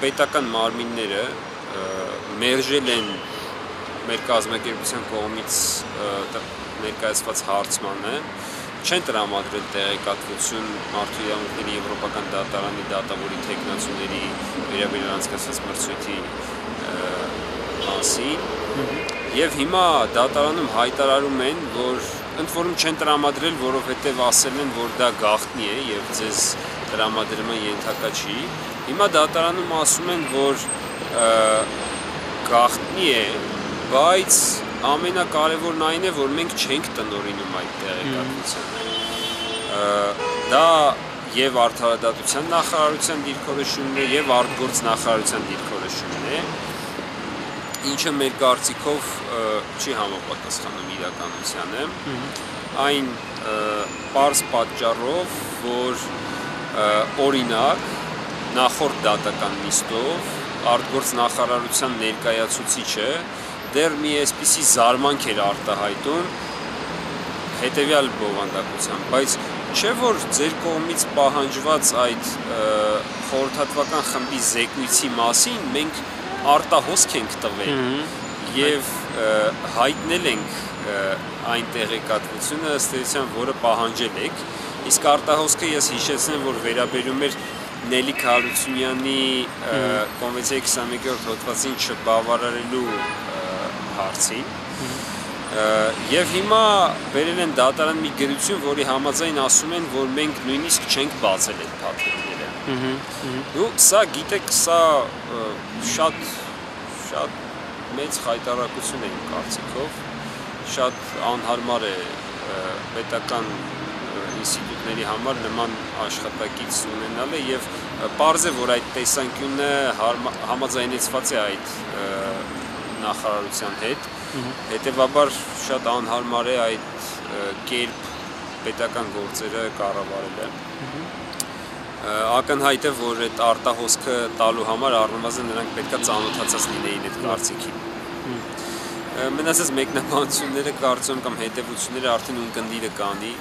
պետական մարմինները մերժել են մեր կազմակերպության կողմից ներկայացված հարցմանը չեն տրամադրել տեղեկատվություն մարդու իրավունքների եվրոպական դատարանի դատավորի տեխնացուների վերաբերյալ անցկացված մրցույթի մասին եւ հիմա դատարանում հայտարարում են որ ընդ որում չեն տրամադրել որովհետեւ ասել են որ դա գաղտնի է եւ ձեզ տրամադրման ենթակա չի հիմա դատարանում ասում են որ գաղտնի է բայց ամենակարևորն այն է, որ մենք չենք տնորինում այդ տեղեկատվությանը։ Դա եւ արդարադատության նախարարության դիրքորոշումն է եւ արտգործ նախարարության դիրքորոշումն է, ինչը մեր կարծիքով չի համապատասխանում իրականությանը։ Այն པարզ պատճառով, որ օրինակ նախորդ դատական նիստով արտգործ նախարարության ներկայացուցիչը դեռ մի այսպիսի զարմանք էր արտահայտում հետևյալ բովանդակությամբ, բայց չէ որ ձեր կողմից պահանջված այդ խորհրդատվական խմբի զեկույցի մասին մենք արտահոսք ենք տվել եւ հայտնել ենք այն տեղեկատվությունը ըստ էության, որը պահանջել եք։ Իսկ արտահոսքը ես հիշեցնեմ, որ վերաբերում էր Նելիք Հարությունյանի կոնվենցիայի 21-րդ հոդվածին չբավարարելու հարցին։ Եվ հիմա վերել են դատարան մի գրություն, որի համաձայն ասում են, որ մենք նույնիսկ չենք բացել այդ փաթեթները։ Ու սա գիտեք, սա շատ շատ մեծ խայտարակություն է իմ կարծիքով, շատ անհարմար է պետական ինստիտուտների համար նման աշխատակից ունենալը եւ պարզ է որ այդ տեսանկյունը համաձայնեցված է այդ նախարարության հետ։ Հետևաբար շատ անհարմար է այդ կերպ պետական գործերը կառավարելը։ Ակնհայտ է, որ այդ արտահոսքը տալու համար առնվազն նրանք պետքա ծանոթացած լինեին այդ կարծիքին։ Մնացած մեկնաբանությունները կարծում կամ հետևությունները արդեն ունկնդիրը կանի,